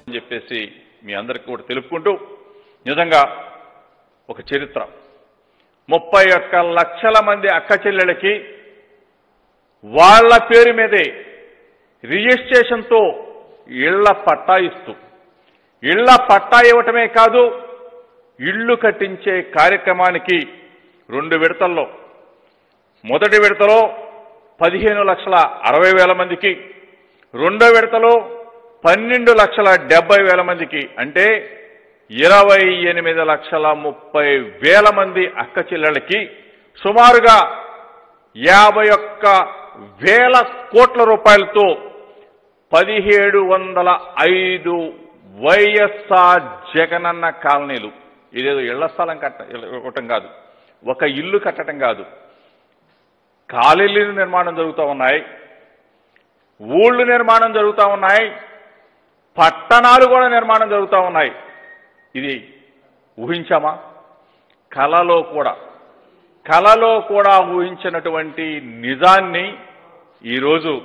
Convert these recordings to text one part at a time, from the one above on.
అని చెప్పేసి మీ అందరికీ కూడా తెలుపుకుంటూ నిజంగా ఒక చరిత్ర. ముప్పై ఒక్క లక్షల మంది అక్క చెల్లెళ్ళకి వాళ్ళ పేరు మీదే రిజిస్ట్రేషన్తో ఇళ్ళ పట్టా ఇస్తూ ఇళ్ళ పట్టా ఇవ్వటమే కాదు ఇళ్ళు కట్టించే కార్యక్రమానికి రెండు విడతల్లో మొదటి విడతలో పదిహేను లక్షల అరవై వేల మందికి రెండో విడతలో పన్నెండు లక్షల డెబ్బై వేల మందికి అంటే ఇరవై ఎనిమిది లక్షల ముప్పై వేల మంది అక్క చెల్లెళ్ళకి సుమారుగా యాభై ఒక్క వేల కోట్ల రూపాయలతో పదిహేడు వందల ఐదు వైఎస్ఆర్ జగనన్న కాలనీలు. ఇదేదో ఇళ్ళ స్థలం కట్ట ఇవ్వటం కాదు. ఒక ఇల్లు కట్టడం కాదు. కాలనీలు నిర్మాణం జరుగుతూ ఉన్నాయి. ఊళ్ళు నిర్మాణం జరుగుతూ ఉన్నాయి. పట్టణాలు కూడా నిర్మాణం జరుగుతూ ఉన్నాయి. ఇది ఊహించామా? కలలో కూడా. కలలో కూడా ఊహించినటువంటి నిజాన్ని ఈరోజు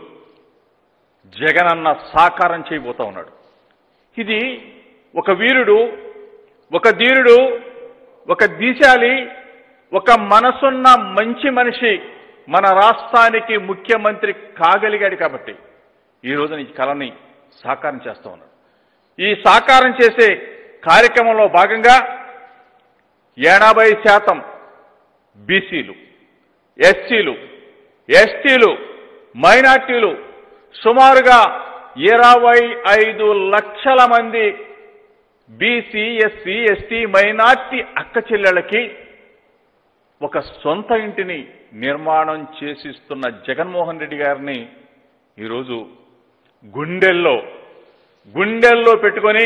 జగనన్న సాకారం చేయబోతా ఉన్నాడు. ఇది ఒక వీరుడు ఒక ధీరుడు ఒక దీశాలి ఒక మనసున్న మంచి మనిషి మన రాష్ట్రానికి ముఖ్యమంత్రి కాగలిగాడు కాబట్టి ఈ రోజున ఈ కళని సాకారం చేస్తూ ఉన్నాడు. ఈ సాకారం చేసే కార్యక్రమంలో భాగంగా ఎనభై శాతం బీసీలు ఎస్సీలు ఎస్టీలు మైనార్టీలు సుమారుగా ఇరవై ఐదు లక్షల మంది బీసీ ఎస్సీ ఎస్టీ మైనార్టీ అక్క చెల్లెళ్ళకి ఒక సొంత ఇంటిని నిర్మాణం చేసిస్తున్న జగన్మోహన్ రెడ్డి గారిని ఈరోజు గుండెల్లో గుండెల్లో పెట్టుకొని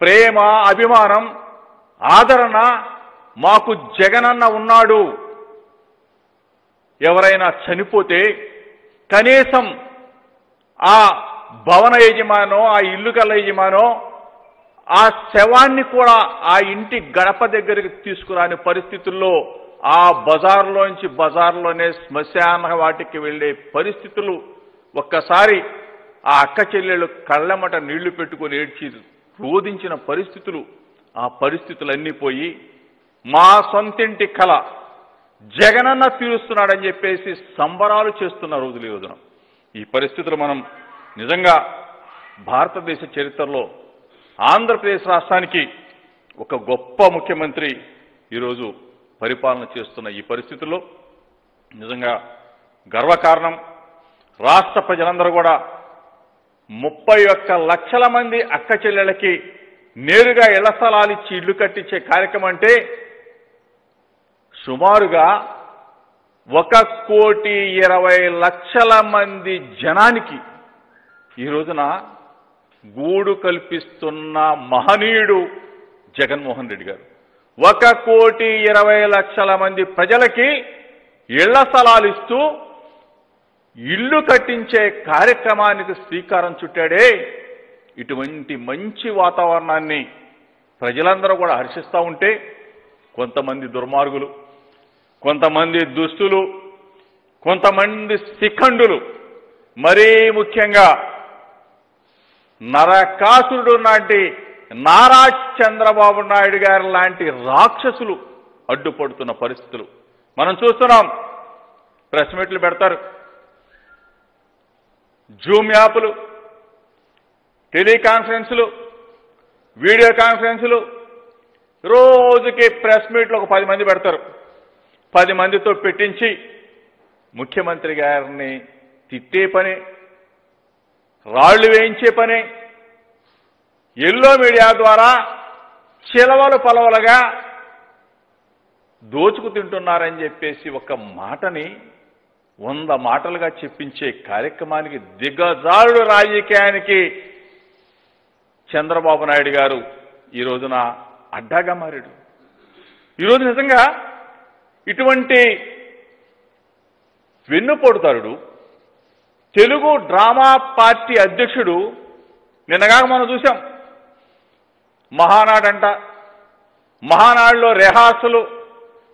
ప్రేమ అభిమానం ఆదరణ మాకు జగనన్న ఉన్నాడు. ఎవరైనా చనిపోతే కనీసం ఆ భవన యజమానో ఆ ఇల్లు కల యజమానో ఆ శవాన్ని కూడా ఆ ఇంటి గడప దగ్గరికి తీసుకురాని పరిస్థితుల్లో ఆ బజార్లోంచి బజార్లోనే శ్మశాన వాటికి వెళ్ళే పరిస్థితులు ఒక్కసారి ఆ అక్క చెల్లెళ్ళు కళ్ళమట నీళ్ళు పెట్టుకొని ఏడ్చి రోధించిన పరిస్థితులు ఆ పరిస్థితులన్నీ పోయి మా సొంతింటి కళ జగనన్న తీరుస్తున్నాడని చెప్పేసి సంబరాలు చేస్తున్న రోజులు ఈ రోజున. ఈ పరిస్థితులు మనం నిజంగా భారతదేశ చరిత్రలో ఆంధ్రప్రదేశ్ రాష్ట్రానికి ఒక గొప్ప ముఖ్యమంత్రి ఈరోజు పరిపాలన చేస్తున్న ఈ పరిస్థితుల్లో నిజంగా గర్వకారణం రాష్ట్ర ప్రజలందరూ కూడా ముప్పై ఒక్క లక్షల మంది అక్క చెల్లెళ్ళకి నేరుగా ఇళ్ళ స్థలాలు ఇచ్చి ఇల్లు కట్టించే కార్యక్రమం అంటే సుమారుగా ఒక కోటి ఇరవై లక్షల మంది జనానికి ఈ రోజున గూడు కల్పిస్తున్న మహనీయుడు జగన్మోహన్ రెడ్డి గారు. ఒక కోటి ఇరవై లక్షల మంది ప్రజలకి ఇళ్ళ స్థలాలు ఇస్తూ ఇల్లు కట్టించే కార్యక్రమానికి శ్రీకారం చుట్టాడే ఇటువంటి మంచి వాతావరణాన్ని ప్రజలందరూ కూడా హర్షిస్తూ ఉంటే కొంతమంది దుర్మార్గులు కొంతమంది దుస్తులు కొంతమంది శిఖండులు మరీ ముఖ్యంగా నరకాసురుడు లాంటి నారా చంద్రబాబు నాయుడు గారు లాంటి రాక్షసులు అడ్డుపడుతున్న పరిస్థితులు. మనం చూస్తున్నాం. ప్రెస్ మీట్లు పెడతారు. జూమ్ యాప్లు టెలికాన్ఫరెన్సులు వీడియో కాన్ఫరెన్సులు. రోజుకి ప్రెస్ మీట్లు ఒక పది మంది పెడతారు. పది మందితో పెట్టించి ముఖ్యమంత్రి గారిని తిట్టే పని రాళ్ళు వేయించే పని ఎల్లో మీడియా ద్వారా చిలవలు పలవలుగా దోచుకు తింటున్నారని చెప్పేసి ఒక మాటని వంద మాటలుగా చెప్పించే కార్యక్రమానికి దిగజారుడు రాజకీయానికి చంద్రబాబు నాయుడు గారు ఈ రోజున అడ్డాగా మారాడు. ఈరోజు నిజంగా ఇటువంటి వెన్నుపోటుదారుడు తెలుగు డ్రామా పార్టీ అధ్యక్షుడు నిన్నగాక మనం చూసాం మహానాడంట. మహానాడులో రెహార్సలు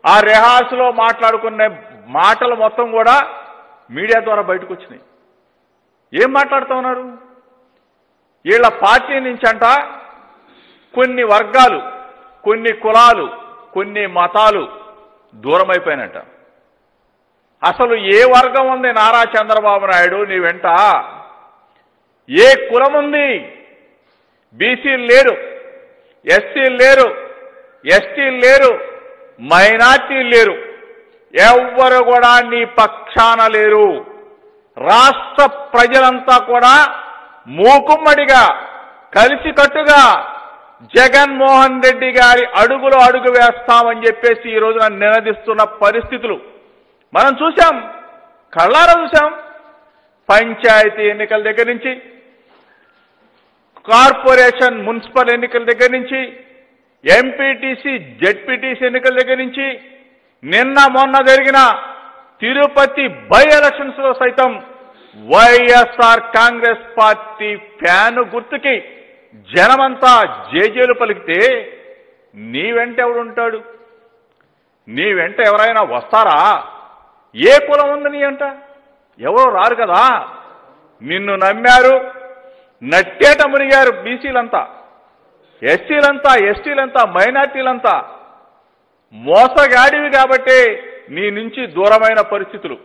ఆ రెహార్సలో మాట్లాడుకునే మాటలు మొత్తం కూడా మీడియా ద్వారా బయటకు వచ్చినాయి ఏం మాట్లాడుతూ ఉన్నారు? వీళ్ళ పార్టీ నుంచి అంట కొన్ని వర్గాలు కొన్ని కులాలు కొన్ని మతాలు దూరం అసలు ఏ వర్గం ఉంది నారా చంద్రబాబు నాయుడు? నీ వెంట ఏ కులం ఉంది? బీసీలు లేడు. ఎస్సీలు లేరు ఎస్టీలు లేరు మైనార్టీలు లేరు. ఎవ్వరు కూడా నీ పక్షాన లేరు. రాష్ట్ర ప్రజలంతా కూడా మూకుమ్మడిగా కలిసికట్టుగా జగన్మోహన్ రెడ్డి గారి అడుగులో అడుగు వేస్తామని చెప్పేసి ఈ రోజున నినదిస్తున్న పరిస్థితులు. మనం చూశాం కళ్ళారా చూశాం పంచాయతీ ఎన్నికల దగ్గర నుంచి కార్పొరేషన్ మున్సిపల్ ఎన్నికల దగ్గర నుంచి ఎంపీటీసీ జెడ్పీటీసీ ఎన్నికల దగ్గర నుంచి నిన్న మొన్న జరిగిన తిరుపతి బై ఎలక్షన్స్లో సైతం వైఎస్ఆర్ కాంగ్రెస్ పార్టీ ఫ్యాను గుర్తుకి జనమంతా జేజేలు పలికితే నీ వెంట ఎవడుంటాడు నీ వెంట ఎవరైనా వస్తారా? ఏ కులం ఉంది నీ అంట ఎవరు రారు కదా? నిన్ను నమ్మారు నట్టేట మునిగారు బీసీలంతా ఎస్సీలంతా ఎస్టీలంతా మైనార్టీలంతా మోసగాడివి కాబట్టే నీ నుంచి దూరమైన పరిస్థితులు.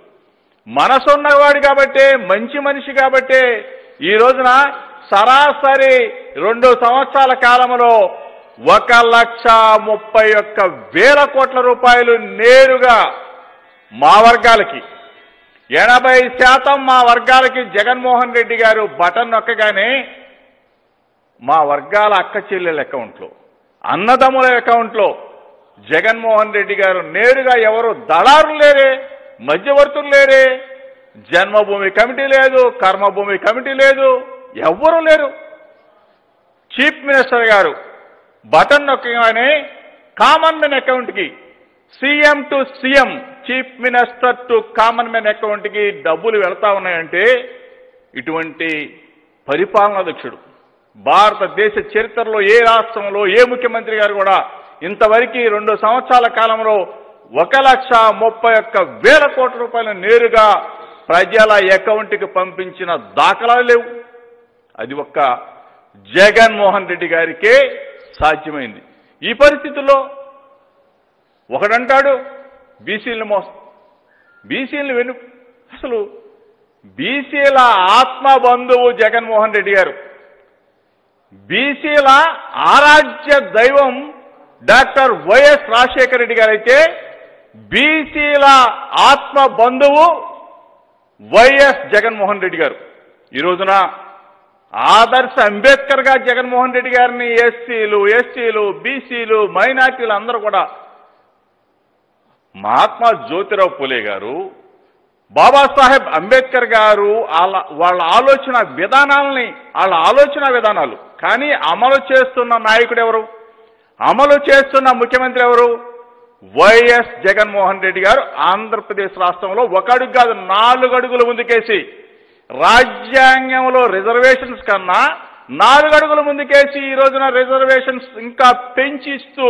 మనసున్నవాడు కాబట్టే మంచి మనిషి కాబట్టే ఈ రోజున సరాసరి రెండు సంవత్సరాల కాలంలో ఒక లక్ష ముప్పై ఒక్క వేల కోట్ల రూపాయలు నేరుగా మా వర్గాలకి ఎనభై శాతం మా వర్గాలకి జగన్మోహన్ రెడ్డి గారు బటన్ నొక్కగానే మా వర్గాల అక్క చెల్లెల అకౌంట్లో అన్నదమ్ముల అకౌంట్లో జగన్మోహన్ రెడ్డి గారు నేరుగా ఎవరు దళారులు లేరే మధ్యవర్తులు లేరే జన్మభూమి కమిటీ లేదు కర్మభూమి కమిటీ లేదు ఎవ్వరూ లేరు. చీఫ్ మినిస్టర్ గారు బటన్ నొక్కగానే కామన్ మెన్ అకౌంట్కి CM to CM chief minister to common man అకౌంట్కి డబ్బులు వెళ్తా ఉన్నాయంటే ఇటువంటి పరిపాలనాధ్యక్షుడు భారతదేశ చరిత్రలో ఏ రాష్ట్రంలో ఏ ముఖ్యమంత్రి గారు కూడా ఇంతవరకు రెండు సంవత్సరాల కాలంలో ఒక లక్ష ముప్పై ఒక్క వేల కోట్ల రూపాయలు నేరుగా ప్రజల అకౌంట్కి పంపించిన దాఖలాలు లేవు. అది ఒక్క జగన్మోహన్ రెడ్డి గారికే సాధ్యమైంది. ఈ పరిస్థితుల్లో ఒకడంటాడు బీసీలను మోసం బీసీలను వెను అసలు బీసీల ఆత్మ బంధువు జగన్మోహన్ రెడ్డి గారు. బీసీల ఆరాధ్య దైవం డాక్టర్ వైఎస్ రాజశేఖర రెడ్డి గారు అయితే బీసీల ఆత్మ బంధువు వైఎస్ జగన్మోహన్ రెడ్డి గారు. ఈ రోజున ఆదర్శ అంబేద్కర్గా జగన్మోహన్ రెడ్డి గారిని ఎస్సీలు ఎస్టీలు బీసీలు మైనార్టీలు అందరూ కూడా మహాత్మా జ్యోతిరావు పూలే గారు బాబాసాహెబ్ అంబేద్కర్ గారు వాళ్ళ వాళ్ళ ఆలోచన విధానాలని వాళ్ళ ఆలోచన విధానాలు. కానీ అమలు చేస్తున్న నాయకుడు ఎవరు? అమలు చేస్తున్న ముఖ్యమంత్రి ఎవరు? వైఎస్ జగన్మోహన్ రెడ్డి గారు ఆంధ్రప్రదేశ్ రాష్ట్రంలో ఒక అడుగు కాదు నాలుగు అడుగులు ముందుకేసి రాజ్యాంగంలో రిజర్వేషన్స్ కన్నా నాలుగు అడుగులు ముందుకేసి ఈ రోజున రిజర్వేషన్స్ ఇంకా పెంచిస్తూ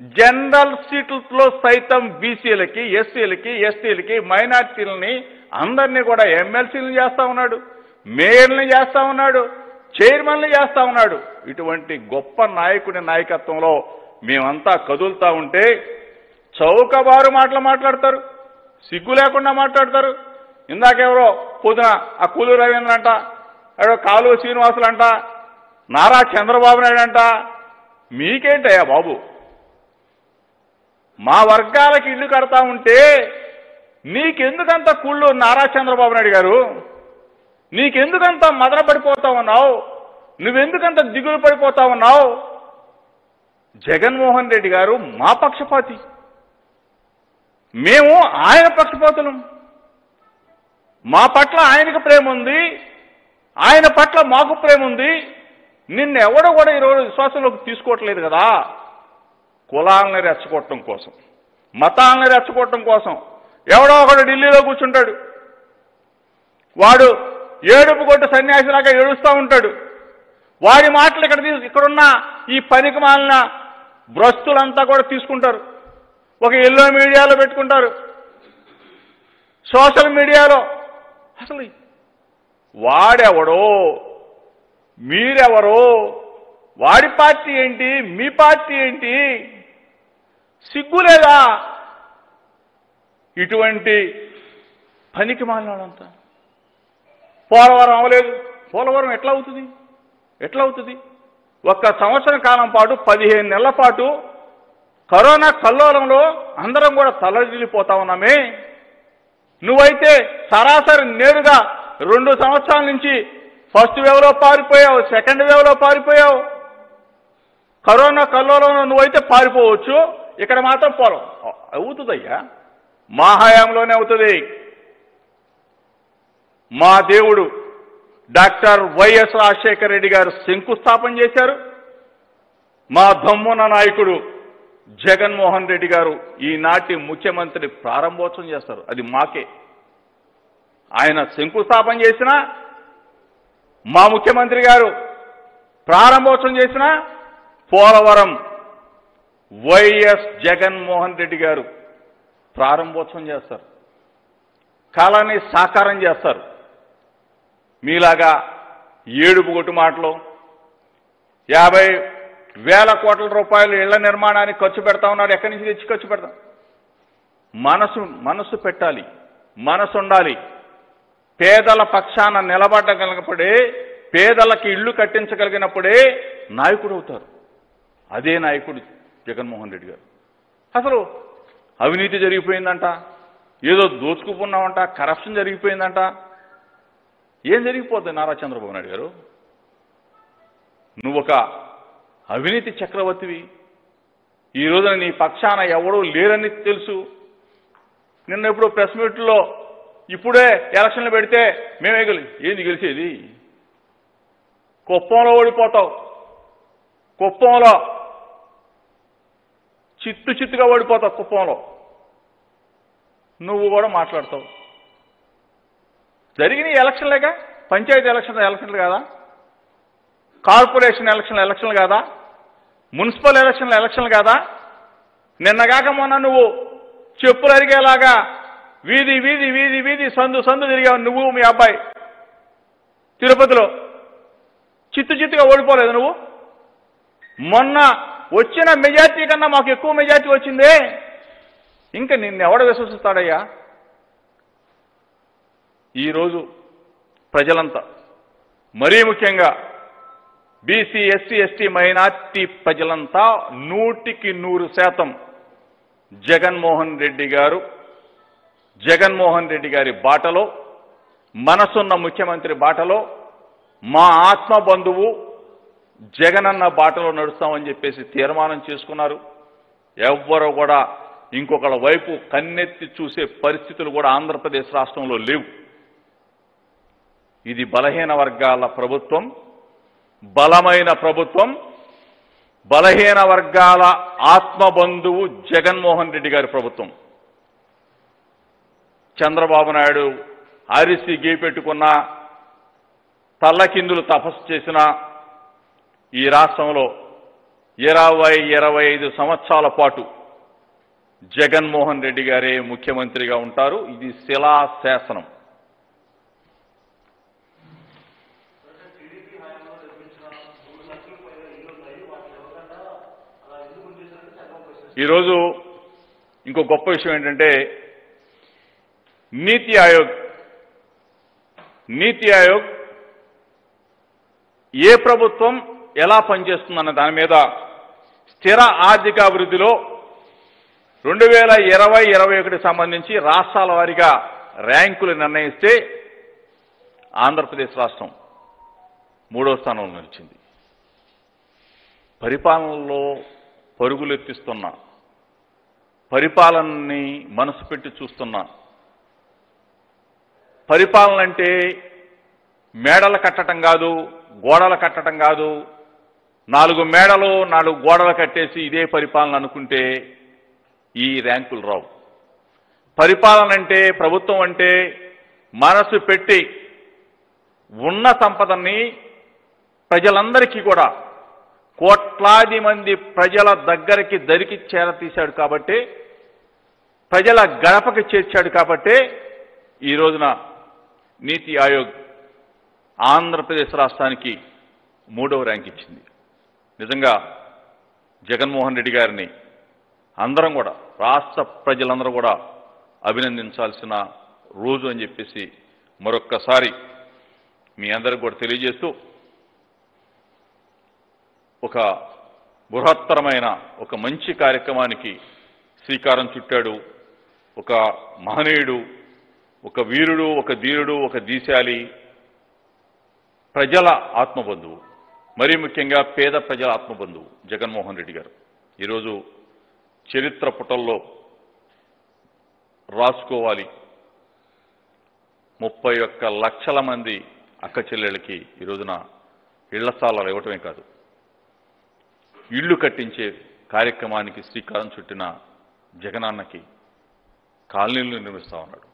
జనరల్ సీట్లలో సైతం బీసీలకి ఎస్సీలకి ఎస్టీలకి మైనార్టీలని అందరినీ కూడా ఎమ్మెల్సీలను చేస్తా ఉన్నాడు మేయర్లను చేస్తా ఉన్నాడు చైర్మన్లు చేస్తా ఉన్నాడు. ఇటువంటి గొప్ప నాయకుడి నాయకత్వంలో మేమంతా కదులుతా ఉంటే చౌకబారు మాటలు మాట్లాడతారు సిగ్గు లేకుండా మాట్లాడతారు. ఇందాకెవరో పొద్దున ఆ కూలు రవీంద్ర అంట ఎవరో కాలువ శ్రీనివాసులు అంట నారా చంద్రబాబు నాయుడు అంట మీకేంటయ్యా బాబు? మా వర్గాలకి ఇల్లు కడతా ఉంటే నీకెందుకంత కుళ్ళు నారా చంద్రబాబు నాయుడు గారు? నీకెందుకంత మదన పడిపోతా ఉన్నావు? నువ్వెందుకంత దిగులు పడిపోతా ఉన్నావు? జగన్మోహన్ రెడ్డి గారు మా పక్షపాతి. మేము ఆయన పక్షపాతులం. మా పట్ల ఆయనకు ప్రేమ ఉంది. ఆయన పట్ల మాకు ప్రేమ ఉంది. నిన్నెవడో కూడా ఈరోజు విశ్వాసంలోకి తీసుకోవట్లేదు కదా? కులాలను రెచ్చగొట్టడం కోసం మతాలను రెచ్చగొట్టడం కోసం ఎవడో ఒకడు ఢిల్లీలో కూర్చుంటాడు. వాడు ఏడుపు కొట్టు సన్యాసిలాగా ఏడుస్తూ ఉంటాడు. వాడి మాటలు ఇక్కడ తీసు ఇక్కడున్న ఈ పనికి మాలిన భ్రస్తులంతా కూడా తీసుకుంటారు. ఒక ఎల్లో మీడియాలో పెట్టుకుంటారు. సోషల్ మీడియాలో అసలు వాడెవడో మీరెవరో వాడి పార్టీ ఏంటి మీ పార్టీ ఏంటి సిగ్గులేదా ఇటువంటి పనికి మాలినాడంతా పోలవరం అవలేదు పోలవరం ఎట్లా అవుతుంది? ఎట్లా అవుతుంది? ఒక్క సంవత్సరం కాలం పాటు పదిహేను నెలల పాటు కరోనా కల్లోలంలో అందరం కూడా తలదిల్లిపోతా ఉన్నామే. నువ్వైతే సరాసరి నేరుగా రెండు సంవత్సరాల నుంచి ఫస్ట్ వేవ్లో పారిపోయావు సెకండ్ వేవ్లో పారిపోయావు. కరోనా కల్లోలంలో నువ్వైతే పారిపోవచ్చు. ఇక్కడ మాత్రం పొలం. అవుతుందయ్యా. మా హయాంలోనే అవుతుంది. మా దేవుడు డాక్టర్ వైఎస్ రాజశేఖర రెడ్డి గారు శంకుస్థాపన చేశారు. మా దమ్మున నాయకుడు జగన్మోహన్ రెడ్డి గారు ఈనాటి ముఖ్యమంత్రి ప్రారంభోత్సవం చేస్తారు. అది మాకే. ఆయన శంకుస్థాపన చేసిన మా ముఖ్యమంత్రి గారు ప్రారంభోత్సవం చేసిన పోలవరం వైఎస్ జగన్మోహన్ రెడ్డి గారు ప్రారంభోత్సవం చేస్తారు. కాలాన్ని సాకారం చేస్తారు. మీలాగా ఏడుపు కొట్టు మాటలు యాభై వేల కోట్ల రూపాయలు ఇళ్ళ నిర్మాణానికి ఖర్చు పెడతా ఉన్నారు. ఎక్కడి నుంచి తెచ్చి ఖర్చు పెడతాం? మనసు మనసు పెట్టాలి. మనసు ఉండాలి. పేదల పక్షాన నిలబడగలిగినప్పుడే పేదలకి ఇల్లు కట్టించగలిగినప్పుడే నాయకుడు అవుతారు. అదే నాయకుడు. జగన్మోహన్ రెడ్డి గారు. అసలు అవినీతి జరిగిపోయిందంట ఏదో దోచుకున్నామంట కరప్షన్ జరిగిపోయిందంట. ఏం జరిగిపోతుంది నారా చంద్రబాబు నాయుడు గారు? నువ్వు ఒక అవినీతి చక్రవర్తివి. ఈ రోజున నీ పక్షాన ఎవడూ లేరని తెలుసు. నిన్న ఎప్పుడు ప్రెస్ మీట్లో ఇప్పుడే ఎలక్షన్లు పెడితే మేమే గెలి ఏంది గెలిచేది? కుప్పంలో ఓడిపోతావు. కుప్పంలో చిత్తు చిత్తుగా ఓడిపోతావు కుప్పంలో. నువ్వు కూడా మాట్లాడతావు. జరిగిన ఎలక్షన్లేక పంచాయతీ ఎలక్షన్ ఎలక్షన్లు కాదా? కార్పొరేషన్ ఎలక్షన్ ఎలక్షన్లు కాదా? మున్సిపల్ ఎలక్షన్లు ఎలక్షన్లు కాదా? నిన్నగాక మొన్న నువ్వు చెప్పులు అరిగేలాగా వీధి వీధి వీధి వీధి సందు సందు తిరిగావు నువ్వు మీ అబ్బాయి. తిరుపతిలో. చిత్తు చిత్తుగా ఓడిపోలేదు నువ్వు. మొన్న వచ్చిన మెజార్టీ కన్నా మాకు ఎక్కువ మెజార్టీ వచ్చిందే. ఇంకా నిన్నెవడ విశ్వసిస్తాడయ్యా? ఈరోజు ప్రజలంతా మరీ ముఖ్యంగా బీసీ ఎస్సీ ఎస్టీ మైనార్టీ ప్రజలంతా నూటికి నూరు శాతం జగన్మోహన్ రెడ్డి గారు జగన్మోహన్ రెడ్డి గారి బాటలో మనసున్న ముఖ్యమంత్రి బాటలో మా ఆత్మ బంధువు జగనన్న బాటలో నడుస్తామని చెప్పేసి తీర్మానం చేసుకున్నారు. ఎవ్వరు కూడా ఇంకొకళ్ళ వైపు కన్నెత్తి చూసే పరిస్థితులు కూడా ఆంధ్రప్రదేశ్ రాష్ట్రంలో లేవు. ఇది బలహీన వర్గాల ప్రభుత్వం బలమైన ప్రభుత్వం బలహీన వర్గాల ఆత్మబంధువు జగన్మోహన్ రెడ్డి గారి ప్రభుత్వం. చంద్రబాబు నాయుడు అరిసి గీపెట్టుకున్న తల్లకిందులు తపస్సు చేసిన ఈ రాష్ట్రంలో ఇరవై ఇరవై ఐదు సంవత్సరాల పాటు జగన్మోహన్ రెడ్డి గారే ముఖ్యమంత్రిగా ఉంటారు. ఇది శిలాశాసనం ఈరోజు ఇంకో గొప్ప విషయం ఏంటంటే నీతి ఆయోగ్ నీతి ఆయోగ్ ఏ ప్రభుత్వం ఎలా పనిచేస్తుందన్న దాని మీద స్థిర ఆర్థిక అభివృద్ధిలో రెండు వేల ఇరవై ఇరవై ఒకటి సంబంధించి రాష్ట్రాల వారీగా ర్యాంకులు నిర్ణయిస్తే ఆంధ్రప్రదేశ్ రాష్ట్రం మూడో స్థానంలో నిలిచింది. పరిపాలనలో పరుగులెత్తిస్తున్న పరిపాలనని మనసు పెట్టి చూస్తున్నా పరిపాలన అంటే మేడలు కట్టడం కాదు గోడలు కట్టడం కాదు నాలుగు మేడలు నాలుగు గోడలు కట్టేసి ఇదే పరిపాలన అనుకుంటే ఈ ర్యాంకులు రావు. పరిపాలన అంటే ప్రభుత్వం అంటే మనసు పెట్టి ఉన్న సంపదని ప్రజలందరికీ కూడా కోట్లాది మంది ప్రజల దగ్గరికి దరికి చేరతీశాడు కాబట్టి ప్రజల గడపకి చేర్చాడు కాబట్టి ఈ రోజున నీతి ఆయోగ్ ఆంధ్రప్రదేశ్ రాష్ట్రానికి మూడవ ర్యాంక్ ఇచ్చింది నిజంగా జగన్మోహన్ రెడ్డి గారిని అందరం కూడా రాష్ట్ర ప్రజలందరూ కూడా అభినందించాల్సిన రోజు అని చెప్పేసి మరొక్కసారి మీ అందరికి కూడా తెలియజేస్తూ ఒక బృహత్తరమైన ఒక మంచి కార్యక్రమానికి శ్రీకారం చుట్టాడు ఒక మహనీయుడు ఒక వీరుడు ఒక ధీరుడు ఒక దీశాలి ప్రజల ఆత్మబంధువు. మరీ ముఖ్యంగా పేద ప్రజల ఆత్మబంధువు జగన్మోహన్ రెడ్డి గారు. ఈరోజు చరిత్ర పుటల్లో రాసుకోవాలి ముప్పై ఒక్క లక్షల మంది అక్క చెల్లెళ్ళకి ఈ రోజున ఇళ్ళ స్థలాలు ఇవ్వటమే కాదు. ఇళ్ళు కట్టించే కార్యక్రమానికి శ్రీకారం చుట్టిన జగనాన్నకి కాలనీలు నిర్మిస్తా ఉన్నాడు.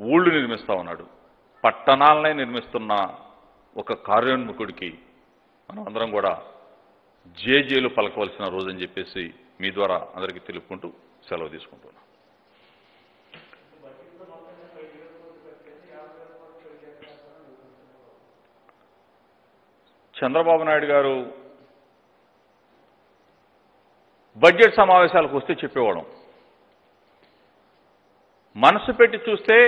ఊళ్ళు నిర్మిస్తా ఉన్నాడు. పట్టణాలనే నిర్మిస్తున్న ఒక కార్యోన్ముఖుడికి మనం అందరం కూడా జేజేలు పలకవలసిన రోజని చెప్పేసి మీ ద్వారా అందరికీ తెలుపుకుంటూ సెలవు తీసుకుంటున్నాను చంద్రబాబు నాయుడు గారు బడ్జెట్ సమావేశాలకు వస్తే చెప్పేవాడు మనసు పెట్టి చూస్తే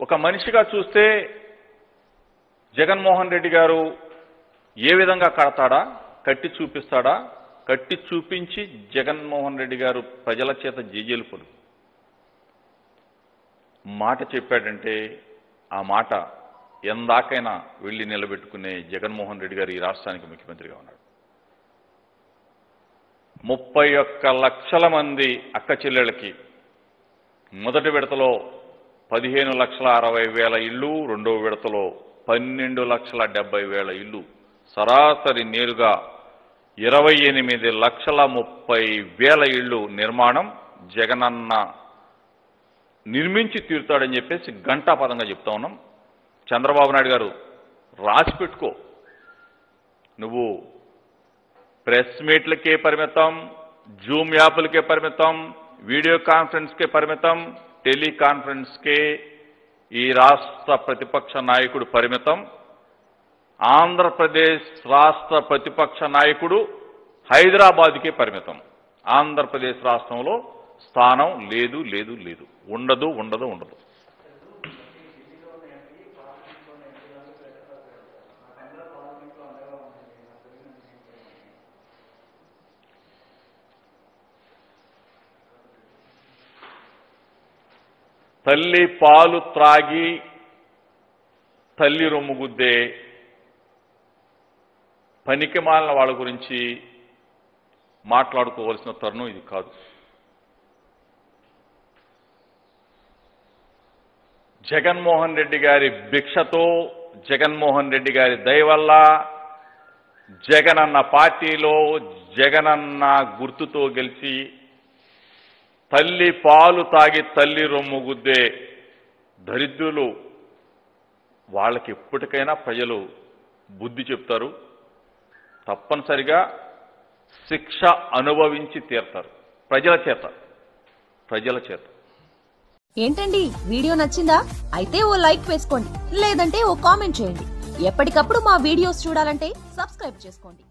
ఒక మనిషిగా చూస్తే జగన్మోహన్ రెడ్డి గారు ఏ విధంగా కడతాడా? కట్టి చూపిస్తాడా? కట్టి చూపించి జగన్మోహన్ రెడ్డి గారు ప్రజల చేత జేజేలు పలు మాట చెప్పాడంటే ఆ మాట ఎందాకైనా వెళ్ళి నిలబెట్టుకునే జగన్మోహన్ రెడ్డి గారు ఈ రాష్ట్రానికి ముఖ్యమంత్రిగా ఉన్నాడు. ముప్పై ఒక్క లక్షల మంది అక్క చెల్లెళ్ళకి మొదటి విడతలో పదిహేను లక్షల అరవై వేల ఇళ్ళు రెండవ విడతలో పన్నెండు లక్షల డెబ్బై వేల ఇళ్ళు. సరాసరి నేరుగా ఇరవై ఎనిమిది లక్షల ముప్పై వేల ఇళ్ళు నిర్మాణం జగనన్న నిర్మించి తీరుతాడని చెప్పేసి గంటాపదంగా చెప్తా ఉన్నాం. చంద్రబాబు నాయుడు గారు రాసి పెట్టుకో. నువ్వు ప్రెస్ మీట్లకే పరిమితం జూమ్ యాప్లకే పరిమితం వీడియో కాన్ఫరెన్స్కే పరిమితం టెలికాన్ఫరెన్స్కే ఈ రాష్ట్ర ప్రతిపక్ష నాయకుడు పరిమితం. ఆంధ్రప్రదేశ్ రాష్ట్ర ప్రతిపక్ష నాయకుడు హైదరాబాద్కే పరిమితం. ఆంధ్రప్రదేశ్ రాష్ట్రంలో స్థానం లేదు లేదు లేదు. ఉండదు ఉండదు ఉండదు. తల్లి పాలు త్రాగి తల్లి రొమ్ముగుద్దే పనికి మాలిన వాళ్ళ గురించి మాట్లాడుకోవాల్సిన తరుణం ఇది కాదు. జగన్మోహన్ రెడ్డి గారి భిక్షతో జగన్మోహన్ రెడ్డి గారి దయ వల్ల జగనన్న పార్టీలో జగనన్న గుర్తుతో గెలిచి తల్లి పాలు తాగి తల్లి రొమ్ము గుద్దే దరిద్రులు వాళ్ళకి ఎప్పటికైనా ప్రజలు బుద్ధి చెప్తారు. తప్పనిసరిగా శిక్ష అనుభవించి తీరతారు. ప్రజల చేత. ప్రజల చేత. ఏంటండి? వీడియో నచ్చిందా? అయితే ఓ లైక్ వేసుకోండి. లేదంటే ఓ కామెంట్ చేయండి. ఎప్పటికప్పుడు మా వీడియోస్ చూడాలంటే సబ్స్క్రైబ్ చేసుకోండి.